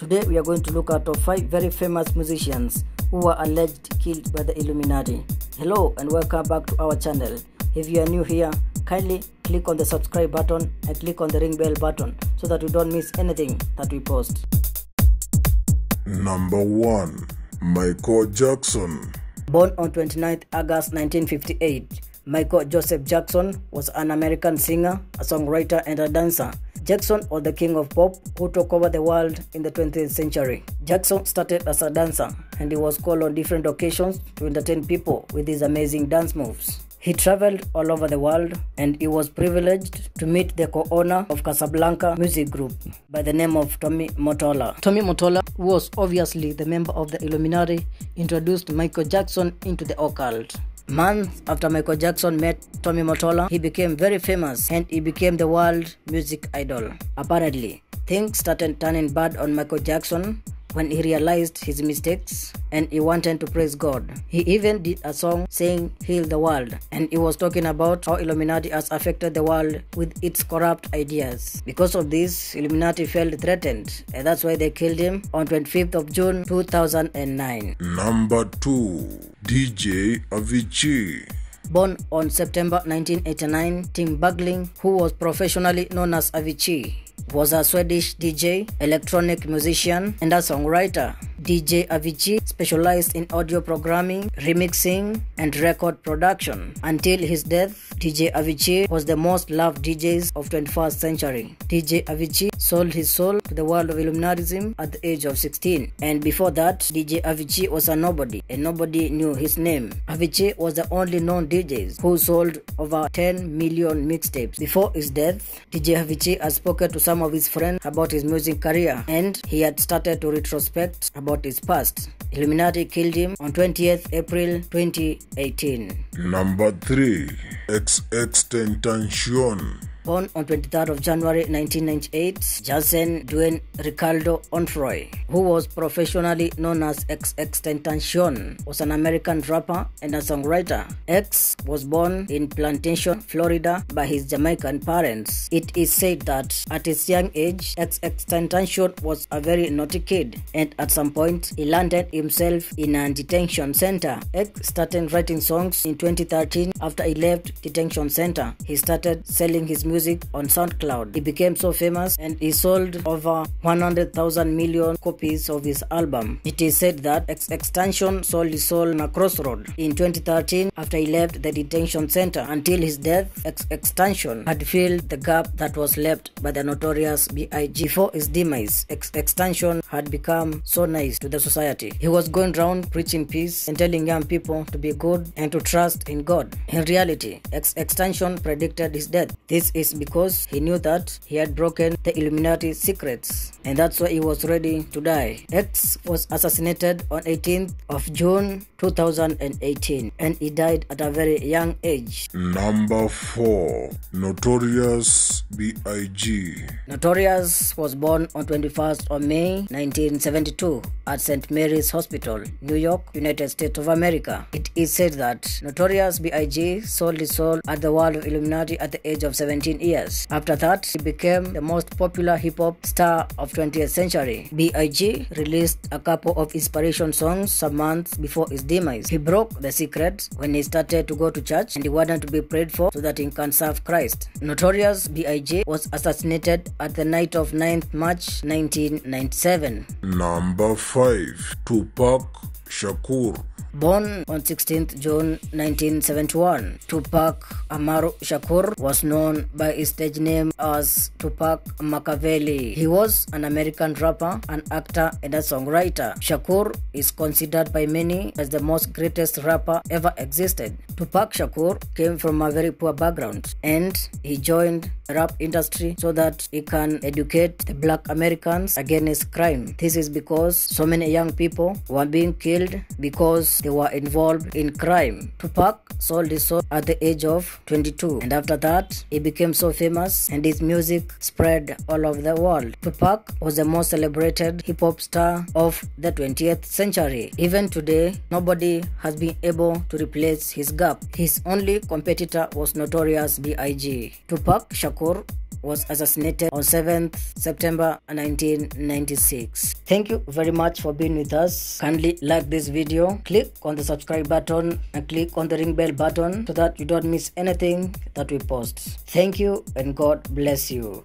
Today we are going to look at top 5 very famous musicians who were alleged killed by the Illuminati. Hello and welcome back to our channel. If you are new here, kindly click on the subscribe button and click on the ring bell button so that you don't miss anything that we post. Number 1 Michael Jackson. Born on 29th August 1958, Michael Joseph Jackson was an American singer, a songwriter, and a dancer. Jackson or the king of pop who took over the world in the 20th century. Jackson started as a dancer and he was called on different occasions to entertain people with his amazing dance moves. He traveled all over the world and he was privileged to meet the co-owner of Casablanca Music Group by the name of Tommy Motola. Tommy Motola who was obviously the member of the Illuminati, introduced Michael Jackson into the occult. Months after Michael Jackson met Tommy Mottola, he became very famous and he became the world music idol. Apparently, things started turning bad on Michael Jackson when he realized his mistakes and he wanted to praise God. He even did a song saying heal the world and he was talking about how Illuminati has affected the world with its corrupt ideas. Because of this, Illuminati felt threatened and that's why they killed him on 25th of June 2009. Number 2 DJ Avicii. Born on September 1989, Tim Bergling, who was professionally known as Avicii, was a Swedish DJ, electronic musician, and a songwriter. DJ Avicii specialized in audio programming, remixing, and record production. Until his death, DJ Avicii was the most loved DJs of 21st century. DJ Avicii sold his soul to the world of Illuminatism at the age of 16. And before that, DJ Avicii was a nobody, and nobody knew his name. Avicii was the only known DJs who sold over 10 million mixtapes. Before his death, DJ Avicii had spoken to some of his friends about his music career, and he had started to retrospect about his past. Illuminati killed him on 20th April 2018. Number 3 XX Tentacion. Born on 23rd of January 1998, Jason Dwayne Ricardo Onfroy, who was professionally known as XXXTentacion, was an American rapper and a songwriter. X was born in Plantation, Florida by his Jamaican parents. It is said that at his young age, XXXTentacion was a very naughty kid and at some point he landed himself in a detention center. X started writing songs in 2013 after he left detention center. He started selling his music on SoundCloud. He became so famous and he sold over 100,000 million copies of his album. It is said that XXXTentacion sold his soul on a crossroad in 2013 after he left the detention center. Until his death, XXXTentacion had filled the gap that was left by the notorious B.I.G. Before his demise, XXXTentacion had become so nice to the society. He was going around preaching peace and telling young people to be good and to trust in God. In reality, XXXTentacion predicted his death. This is because he knew that he had broken the Illuminati secrets and that's why he was ready to die. X was assassinated on 18th of June 2018 and he died at a very young age. Number 4 Notorious B.I.G. Notorious was born on 21st of May 1972 at St. Mary's Hospital, New York, United States of America. It is said that Notorious B.I.G. sold his soul at the world of Illuminati at the age of 17 years. After that, he became the most popular hip hop star of 20th century. B.I.G. released a couple of inspiration songs some months before his demise. He broke the secret when he started to go to church and he wanted to be prayed for so that he can serve Christ. Notorious B.I.G. was assassinated at the night of 9th March 1997. Number 5 Tupac Shakur. Born on 16th June 1971, Tupac Amaru Shakur was known by his stage name as Tupac Makaveli. He was an American rapper, an actor, and a songwriter. Shakur is considered by many as the most greatest rapper ever existed. Tupac Shakur came from a very poor background and he joined the rap industry so that he can educate the black Americans against crime. This is because so many young people were being killed because they were involved in crime. Tupac sold his soul at the age of 22 and after that he became so famous and his music spread all over the world. Tupac was the most celebrated hip hop star of the 20th century. Even today, nobody has been able to replace his gap. His only competitor was Notorious B.I.G. Tupac Shakur was assassinated on 7th September 1996. Thank you very much for being with us. Kindly like this video, click on the subscribe button and click on the ring bell button so that you don't miss anything that we post. Thank you and God bless you.